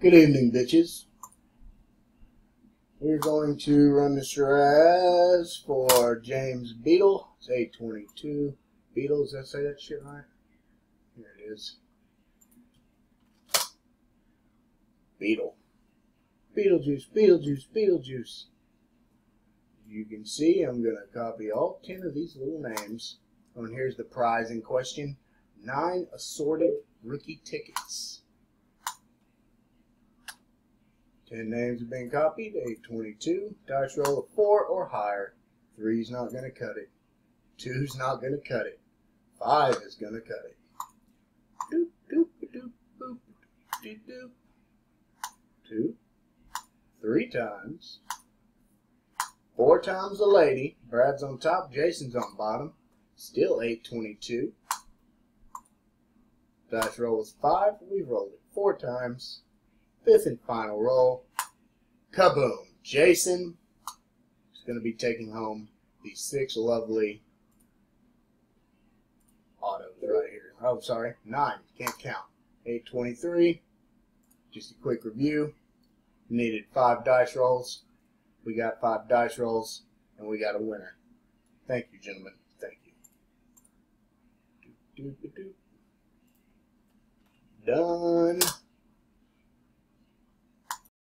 Good evening, bitches. We're going to run the Shiraz for James Beetle. It's 822. Beetle, does that say that shit right? Here it is. Beetle. Beetlejuice, Beetlejuice, Beetlejuice. You can see I'm going to copy all 10 of these little names. Oh, and here's the prize in question. Nine assorted rookie tickets. 10 names have been copied. 822. Dice roll of 4 or higher. 3's not going to cut it. 2's not going to cut it. 5 is going to cut it. Doop, doop, doop, boop, doop, doop. 2. 3 times. 4 times a lady. Brad's on top. Jason's on bottom. Still 822. Dice roll is 5. We've rolled it 4 times. Fifth and final roll. Kaboom! Jason is going to be taking home these six lovely autos right here. Oh, sorry, nine. Can't count. 823. Just a quick review. Needed five dice rolls. We got five dice rolls, and we got a winner. Thank you, gentlemen. Thank you. Done.